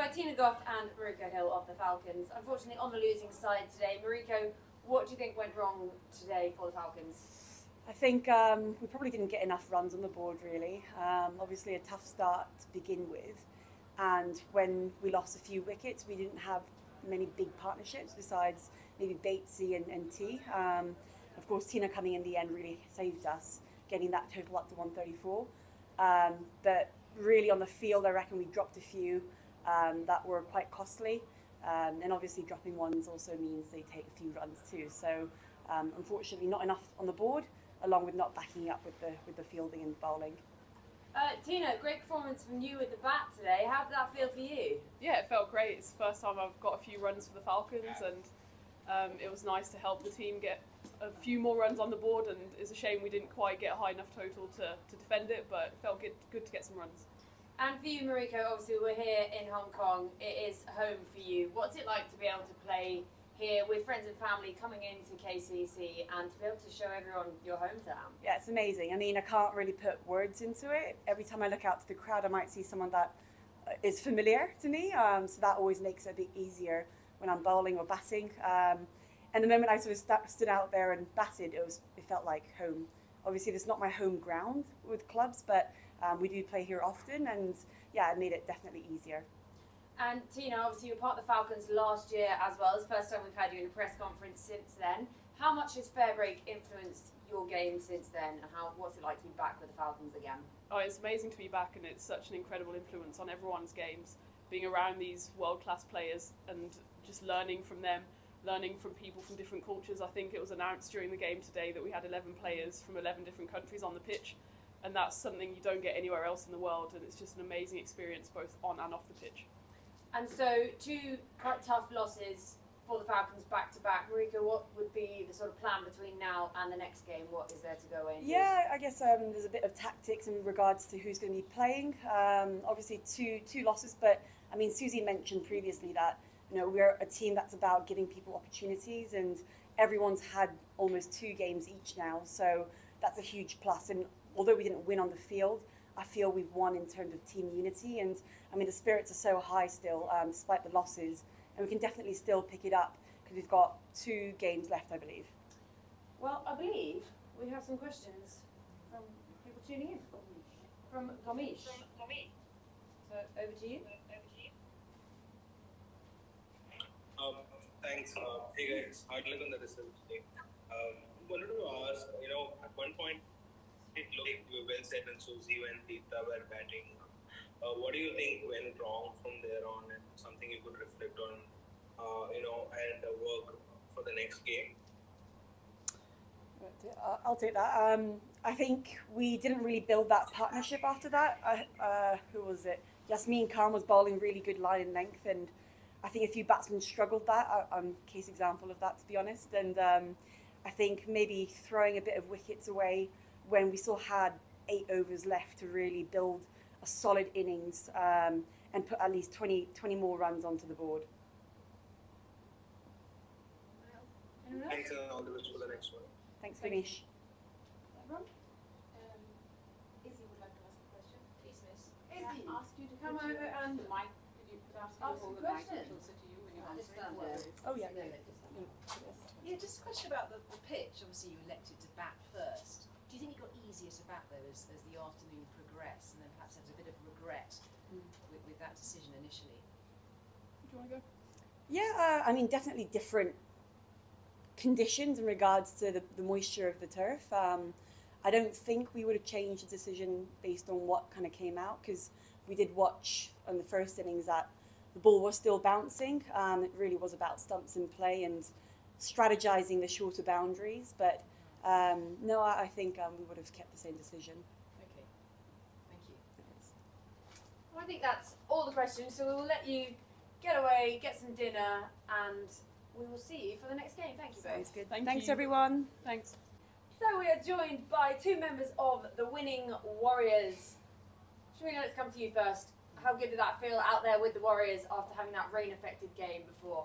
by Tina Goff and Mariko Hill of the Falcons. Unfortunately, on the losing side today, Mariko, what do you think went wrong today for the Falcons? I think um, we probably didn't get enough runs on the board, really. Um, obviously, a tough start to begin with. And when we lost a few wickets, we didn't have many big partnerships besides maybe Batesy and, and T. Um, of course, Tina coming in the end really saved us, getting that total up to 134. Um, but really on the field, I reckon we dropped a few um, that were quite costly. Um, and obviously dropping ones also means they take a few runs too. So um, unfortunately not enough on the board, along with not backing up with the, with the fielding and bowling. Uh, Tina, great performance from you with the bat today. How did that feel for you? Yeah, it felt great. It's the first time I've got a few runs for the Falcons, and um, it was nice to help the team get a few more runs on the board. And it's a shame we didn't quite get a high enough total to, to defend it, but it felt good, good to get some runs. And for you, Mariko, obviously we're here in Hong Kong. It is home for you. What's it like to be able to play here with friends and family coming into KCC and to be able to show everyone your hometown? Yeah, it's amazing. I mean, I can't really put words into it. Every time I look out to the crowd, I might see someone that uh, familiar to me. Um, so that always makes it a bit easier when I'm bowling or batting. Um, and the moment I sort of st- stood out there and batted, it was it felt like home. Obviously, it's not my home ground with clubs, but um, we do play here often, and yeah, it made it definitely easier. And Tina, obviously you were part of the Falcons last year as well. It's the first time we've had you in a press conference since then. How much has Fairbreak influenced your game since then, and how what's it like to be back with the Falcons again? Oh, it's amazing to be back, and it's such an incredible influence on everyone's games. Being around these world class players and just learning from them, learning from people from different cultures. I think it was announced during the game today that we had 11 players from 11 different countries on the pitch, and that's something you don't get anywhere else in the world, and it's just an amazing experience both on and off the pitch. And so, two quite tough losses for the Falcons back to back. Mariko, what would be the sort of plan between now and the next game? What is there to go in? Yeah, I guess um, there's a bit of tactics in regards to who's going to be playing. Um, obviously, two two losses, but I mean, Suzie mentioned previously that you know we're a team that's about giving people opportunities, and everyone's had almost two games each now, so that's a huge plus. And although we didn't win on the field, I feel we've won in terms of team unity. And I mean, the spirits are so high still, um, despite the losses, and we can definitely still pick it up because we've got two games left, I believe. Well, I believe we have some questions from people tuning in. From Gomish. So over to you. Um, thanks. Uh, hey guys, hard luck on the result today. Um, wanted to ask, you know, at one point it looked well set and Suzie when Theertha were batting. Uh, what do you think went wrong from there on and something you could reflect on, uh, you know, and uh, work for the next game? Uh, I'll take that. Um, I think we didn't really build that partnership after that. Uh, uh, who was it? Yasmin Khan was bowling really good line and length, and I think a few batsmen struggled that. I, I'm a case example of that, to be honest. And um, I think maybe throwing a bit of wickets away when we still had eight overs left to really build a solid innings um, and put at least 20, 20 more runs onto the board. Thanks and all the best for the next one. Thanks, Thank Everyone? Um, Izzy would like to ask a question. Please, miss. Izzy, Can I ask you to come over and the mic? Could you could ask you ask to hold a the mic closer to you when you're answering? stand or- there. Oh, yeah. No, no, just stand. Yeah, just a question about the, the pitch. Obviously, you elected to bat first. Do you think it got easier to bat though as, as the afternoon progressed, and then perhaps had a bit of regret Mm. with, with that decision initially? Do you want to go? Yeah, uh, I mean, definitely different conditions in regards to the, the moisture of the turf. Um, I don't think we would have changed the decision based on what kind of came out because we did watch on the first innings that the ball was still bouncing. Um, it really was about stumps in play and strategizing the shorter boundaries. But um, no, I, I think um, we would have kept the same decision. Okay, thank you. Well, I think that's all the questions, so we will let you get away, get some dinner, and we will see you for the next game. Thank you both. Sounds good. Thank Thanks, you. everyone. Thanks. So we are joined by two members of the winning Warriors. Sharina, let's come to you first. How good did that feel out there with the Warriors after having that rain-affected game before?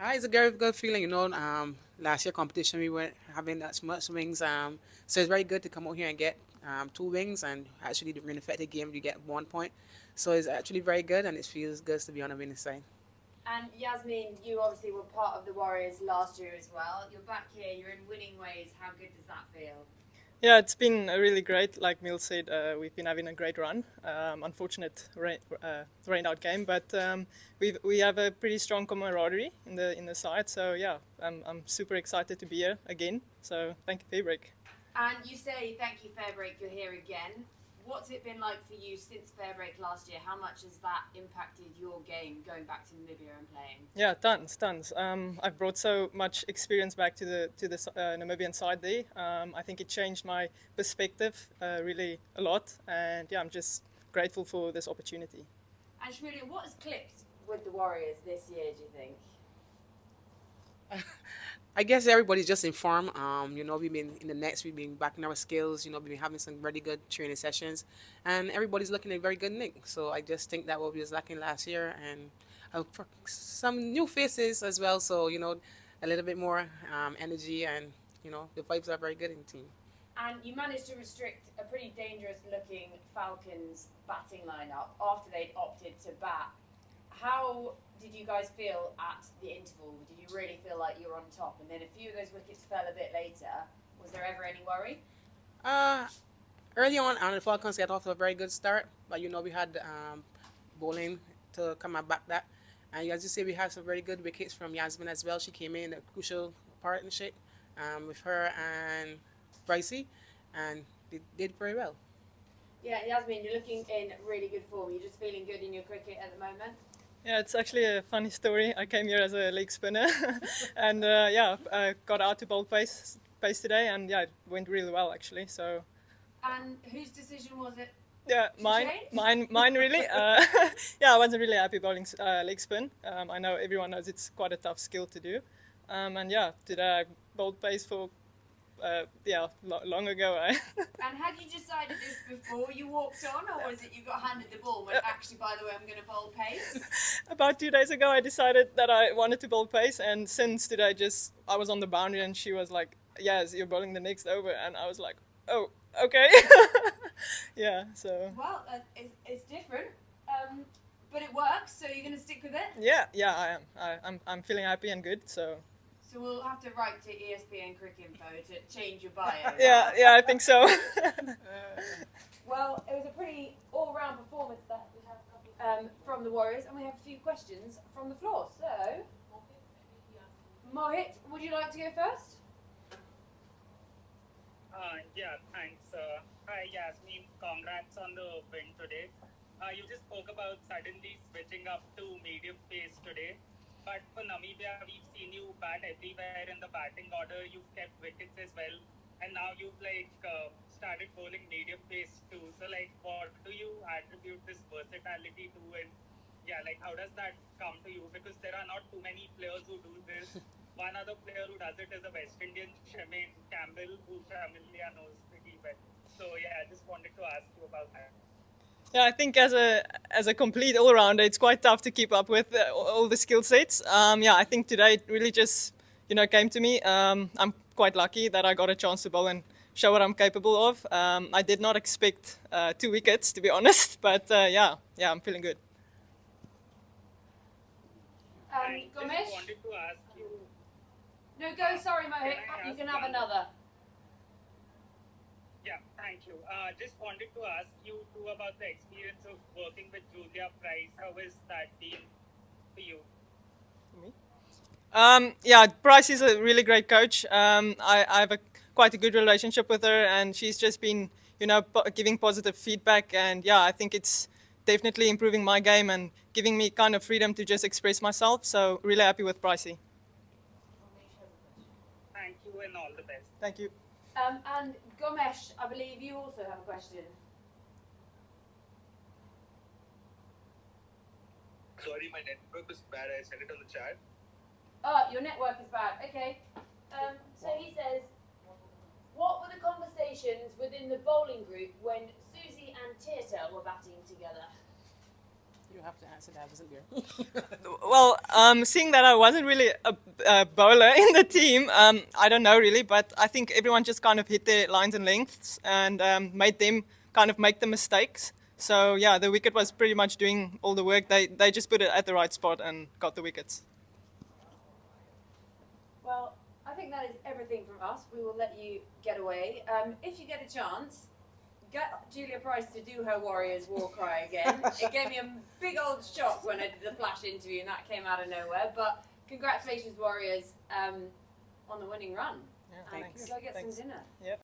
Uh, it's a very good feeling, you know. Um, last year competition we weren't having that much wings. um, so it's very good to come out here and get um, two wings, and actually the an effective game you get one point. So it's actually very good, and it feels good to be on the winning side. And Yasmin, you obviously were part of the Warriors last year as well. You're back here, you're in winning ways. How good does that feel? Yeah, it's been really great. Like Mil said, uh, we've been having a great run. Um, unfortunate rain, uh, out game, but um, we we have a pretty strong camaraderie in the in the side. So yeah, I'm I'm super excited to be here again. So thank you, Fairbreak. And you say thank you, Fairbreak. You're here again. What's it been like for you since fair break last year? How much has that impacted your game going back to Namibia and playing? Yeah, tons, tons. Um, I've brought so much experience back to the to the uh, Namibian side there. Um, I think it changed my perspective uh, really a lot, and yeah, I'm just grateful for this opportunity. And Shamilia, what has clicked with the Warriors this year? Do you think? I guess everybody's just informed. Um, you know, we've been in the nets, we've been backing our skills. You know, we've been having some really good training sessions, and everybody's looking at very good nick. So I just think that what we was lacking last year, and uh, for some new faces as well. So you know, a little bit more um, energy, and you know, the vibes are very good in the team. And you managed to restrict a pretty dangerous looking Falcons batting lineup after they'd opted to bat. How did you guys feel at the interval? Did you really feel like you were on top? And then a few of those wickets fell a bit later. Was there ever any worry? Uh, early on, and the Falcons got off to a very good start, but you know we had um, bowling to come back that. And as you say, we had some very good wickets from Yasmin as well. She came in a crucial partnership um, with her and Brycey, and they did very well. Yeah, Yasmin, you're looking in really good form. You're just feeling good in your cricket at the moment. Yeah, it's actually a funny story. I came here as a leg spinner, and uh, yeah, I got out to bowl pace pace today, and yeah, it went really well actually. So. And whose decision was it? Yeah, mine, mine, mine. Really. Uh, yeah, I wasn't really happy bowling uh, leg spin. Um, I know everyone knows it's quite a tough skill to do, um, and yeah, today I bowled pace for uh, yeah, long ago. And had you decided this before you walked on, or was it you got handed the ball? But actually, by the way, I'm going to bowl pace. About two days ago, I decided that I wanted to bowl pace, and since today, just I was on the boundary, and she was like, "Yes, you're bowling the next over," and I was like, "Oh, okay." yeah. So. Well, uh, it's, it's different. Um, but it works, so you're going to stick with it? Yeah, yeah, I am. I, I'm, I'm feeling happy and good, so so we'll have to write to ESPN Cricinfo to change your bio. yeah, yeah, I think so. well, it was a pretty all-round performance that we have um, from the Warriors, and we have a few questions from the floor. So, Mohit, would you like to go first? Uh, yeah, thanks. Uh, hi, Yasmin. Congrats on the win today. Uh, you just spoke about suddenly switching up to medium pace today. But for Namibia, we've seen you bat everywhere in the batting order. You've kept wickets as well, and now you've like uh, started bowling medium pace too. So like, what do you attribute this versatility to? And yeah, like how does that come to you? Because there are not too many players who do this. One other player who does it is a West Indian, Shemaine Campbelle, who Shamilia knows pretty well. So yeah, I just wanted to ask you about that. Yeah, I think as a as a complete all rounder, it's quite tough to keep up with uh, all the skill sets. Um, yeah, I think today it really just you know came to me. Um, I'm quite lucky that I got a chance to bowl and show what I'm capable of. Um, I did not expect uh, two wickets to be honest, but uh, yeah, yeah, I'm feeling good. Um, Gomesh? No, go. Sorry, Mohit. You can have another. Yeah, thank you. Uh, just wanted to ask you too about the experience of working with Julia Price. How is that been for you? Me? Um, yeah, Price is a really great coach. Um, I, I, have a quite a good relationship with her, and she's just been, you know, po- giving positive feedback. And yeah, I think it's definitely improving my game and giving me kind of freedom to just express myself. So really happy with Pricey. Thank you, and all the best. Thank you. Um, and Gomesh, I believe you also have a question. Sorry, my network is bad. I sent it on the chat. Oh, your network is bad. Okay. Um, so he says, what were the conversations within the bowling group when Suzie and Theertha were batting together? You have to answer that wasn't there. Well, um, seeing that I wasn't really a, a bowler in the team, um, I don't know really, but I think everyone just kind of hit their lines and lengths and um, made them kind of make the mistakes. So yeah, the wicket was pretty much doing all the work. They they just put it at the right spot and got the wickets. Well, I think that is everything from us. We will let you get away. Um, if you get a chance, get Julia Price to do her Warriors war cry again. it gave me a big old shock when I did the flash interview and that came out of nowhere. But congratulations, Warriors, um, on the winning run. Yeah, And thanks. go get Thanks. some dinner. Yep.